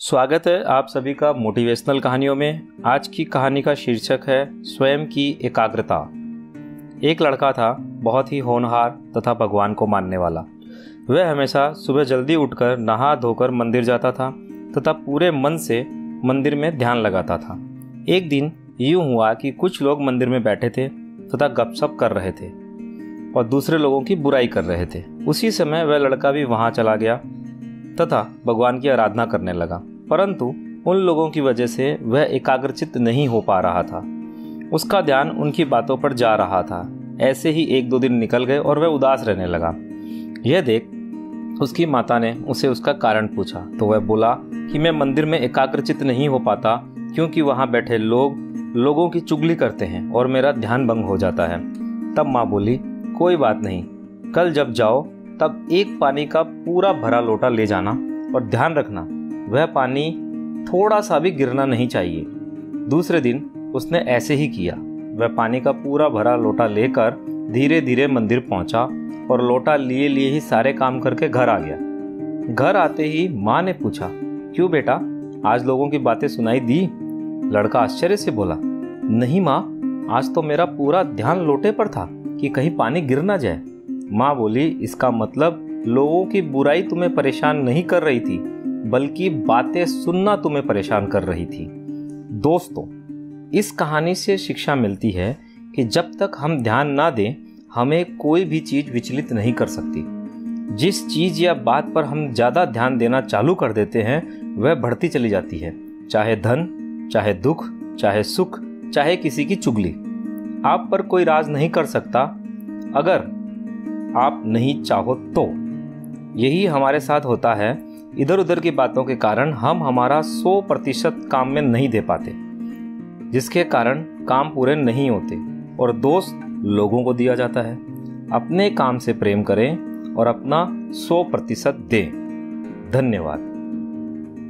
स्वागत है आप सभी का मोटिवेशनल कहानियों में। आज की कहानी का शीर्षक है स्वयं की एकाग्रता। एक लड़का था, बहुत ही होनहार तथा भगवान को मानने वाला। वह हमेशा सुबह जल्दी उठकर नहा धोकर मंदिर जाता था तथा पूरे मन से मंदिर में ध्यान लगाता था। एक दिन यूँ हुआ कि कुछ लोग मंदिर में बैठे थे तथा गपशप कर रहे थे और दूसरे लोगों की बुराई कर रहे थे। उसी समय वह लड़का भी वहाँ चला गया तथा भगवान की आराधना करने लगा। परंतु उन लोगों की वजह से वह एकाग्रचित नहीं हो पा रहा था। उसका ध्यान उनकी बातों पर जा रहा था। ऐसे ही एक दो दिन निकल गए और वह उदास रहने लगा। यह देख उसकी माता ने उसे उसका कारण पूछा। तो वह बोला कि मैं मंदिर में एकाग्रचित नहीं हो पाता, क्योंकि वहाँ बैठे लोग लोगों की चुगली करते हैं और मेरा ध्यान भंग हो जाता है। तब माँ बोली, कोई बात नहीं, कल जब जाओ तब एक पानी का पूरा भरा लोटा ले जाना और ध्यान रखना, वह पानी थोड़ा सा भी गिरना नहीं चाहिए। दूसरे दिन उसने ऐसे ही किया। वह पानी का पूरा भरा लोटा लेकर धीरे धीरे मंदिर पहुँचा और लोटा लिए लिए ही सारे काम करके घर आ गया। घर आते ही माँ ने पूछा, क्यों बेटा, आज लोगों की बातें सुनाई दी? लड़का आश्चर्य से बोला, नहीं माँ, आज तो मेरा पूरा ध्यान लोटे पर था कि कहीं पानी गिर ना जाए। माँ बोली, इसका मतलब लोगों की बुराई तुम्हें परेशान नहीं कर रही थी, बल्कि बातें सुनना तुम्हें परेशान कर रही थी। दोस्तों, इस कहानी से शिक्षा मिलती है कि जब तक हम ध्यान ना दें, हमें कोई भी चीज़ विचलित नहीं कर सकती। जिस चीज़ या बात पर हम ज़्यादा ध्यान देना चालू कर देते हैं, वह बढ़ती चली जाती है, चाहे धन, चाहे दुख, चाहे सुख, चाहे किसी की चुगली। आप पर कोई राज नहीं कर सकता। अगर आप नहीं चाहो तो। यही हमारे साथ होता है। इधर उधर की बातों के कारण हम हमारा सौ प्रतिशत काम में नहीं दे पाते, जिसके कारण काम पूरे नहीं होते और दोस्त लोगों को दिया जाता है। अपने काम से प्रेम करें और अपना सौ प्रतिशत दें। धन्यवाद।